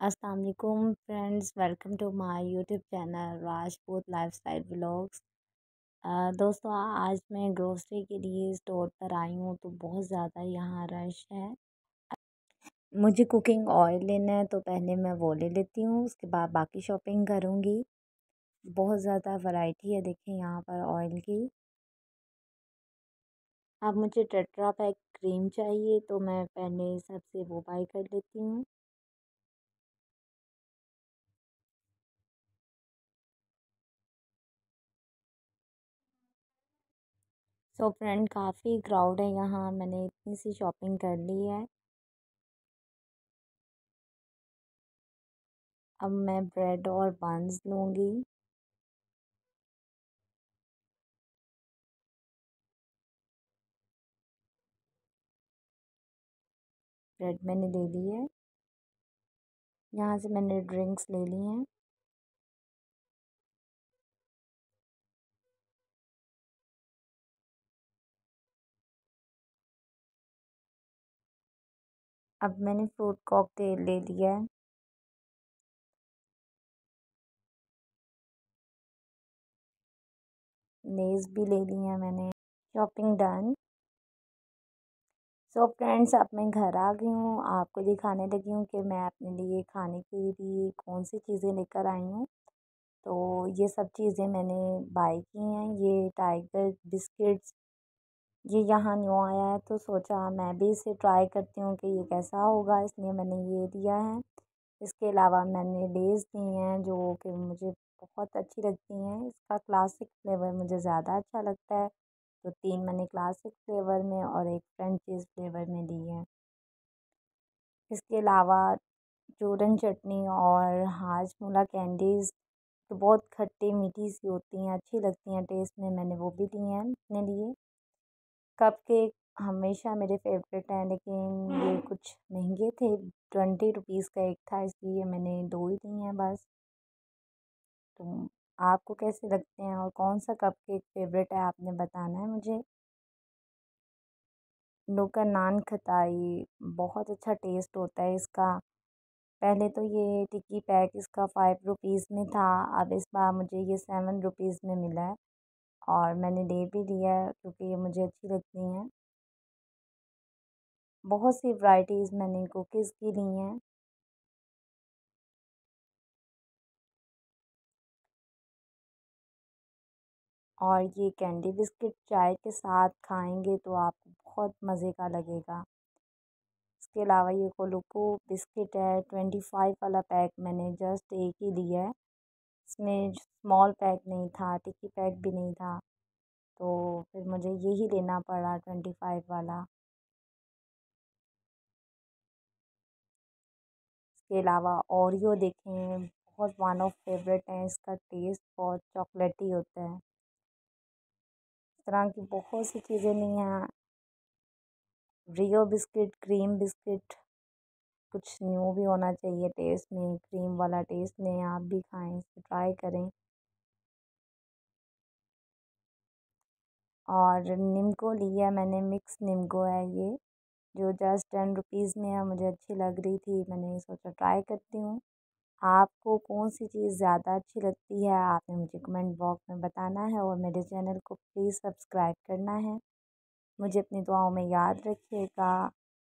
अस्सलाम वालेकुम friends welcome to my YouTube channel Rajput lifestyle vlogs दोस्तों, आज मैं ग्रोसरी के लिए स्टोर पर आई हूँ तो बहुत ज़्यादा यहाँ रश है। मुझे कुकिंग ऑयल लेना है तो पहले मैं वो ले लेती हूँ, उसके बाद बाकी शॉपिंग करूँगी। बहुत ज़्यादा वैरायटी है देखें यहाँ पर ऑयल की। अब मुझे टेट्रा पैक क्रीम चाहिए तो मैं पहले सबसे वो बाई कर लेती हूँ। सो फ्रेंड काफ़ी क्राउड है यहाँ, मैंने इतनी सी शॉपिंग कर ली है। अब मैं ब्रेड और बंस लूँगी। ब्रेड मैंने ले ली है। यहाँ से मैंने ड्रिंक्स ले ली हैं। अब मैंने फ्रूट कॉकटेल ले लिया है। लेस भी ले ली है मैंने। Shopping done. सो फ्रेंड्स अब मैं घर आ गई हूँ। आपको दिखाने लगी हूँ कि मैं अपने लिए खाने के लिए कौन सी चीज़ें लेकर आई हूँ। तो ये सब चीज़ें मैंने बाई की हैं। ये टाइगर बिस्किट्स ये यहाँ न्यू आया है तो सोचा मैं भी इसे ट्राई करती हूँ कि ये कैसा होगा। इसलिए मैंने ये दिया है। इसके अलावा मैंने लेस दी हैं जो कि मुझे बहुत अच्छी लगती हैं। इसका क्लासिक फ्लेवर मुझे ज़्यादा अच्छा लगता है। तो तीन मैंने क्लासिक फ्लेवर में और एक फ्रेंच चीज़ फ्लेवर में ली है। इसके अलावा चूरन चटनी और हाजमोला कैंडीज़ तो बहुत खट्टी, मीठी सी होती हैं, अच्छी लगती हैं, टेस्ट में मैंने वो भी ली हैं अपने लिए। कप केक हमेशा मेरे फेवरेट हैं लेकिन ये कुछ महँगे थे ट्वेंटी रुपीज़ का एक था इसलिए मैंने दो ही ली हैं बस। तो आपको कैसे लगते हैं और कौन सा कप केक फेवरेट है आपने बताना है मुझे? लोका नान खताई बहुत अच्छा टेस्ट होता है इसका। पहले तो ये टिक्की पैक इसका फाइव रुपीज़ में था अब इस बार मुझे ये सेवन रुपीज़ में मिला है। और मैंने ले भी लिया क्योंकि ये मुझे अच्छी लगती हैं। बहुत सी वैरायटीज़ मैंने कुकीज़ की ली हैं। और ये कैंडी बिस्किट चाय के साथ खाएँगे तो आपको बहुत मज़े का लगेगा। इसके अलावा ये कोलोको बिस्किट है ट्वेंटी फाइव वाला पैक मैंने जस्ट एक ही लिया है। इसमें स्मॉल पैक नहीं था, टिक्की पैक भी नहीं था तो फिर मुझे यही लेना पड़ा ट्वेंटी फाइव वाला। इसके अलावा ओरियो देखें, बहुत वन ऑफ़ फेवरेट हैं, इसका टेस्ट बहुत चॉकलेटी होता है। इस तरह की बहुत सी चीज़ें नहीं हैं। रियो बिस्किट क्रीम बिस्किट कुछ न्यू भी होना चाहिए टेस्ट में, क्रीम वाला टेस्ट में आप भी खाएँ इसे ट्राई करें। और निम्को लिया मैंने, मिक्स निम्को है ये, जो जस्ट टेन रुपीज़ में है, मुझे अच्छी लग रही थी, मैंने सोचा ट्राई करती हूँ। आपको कौन सी चीज़ ज़्यादा अच्छी लगती है, आपने मुझे कमेंट बॉक्स में बताना है और मेरे चैनल को प्लीज़ सब्सक्राइब करना है। मुझे अपनी दुआओं में याद रखिएगा।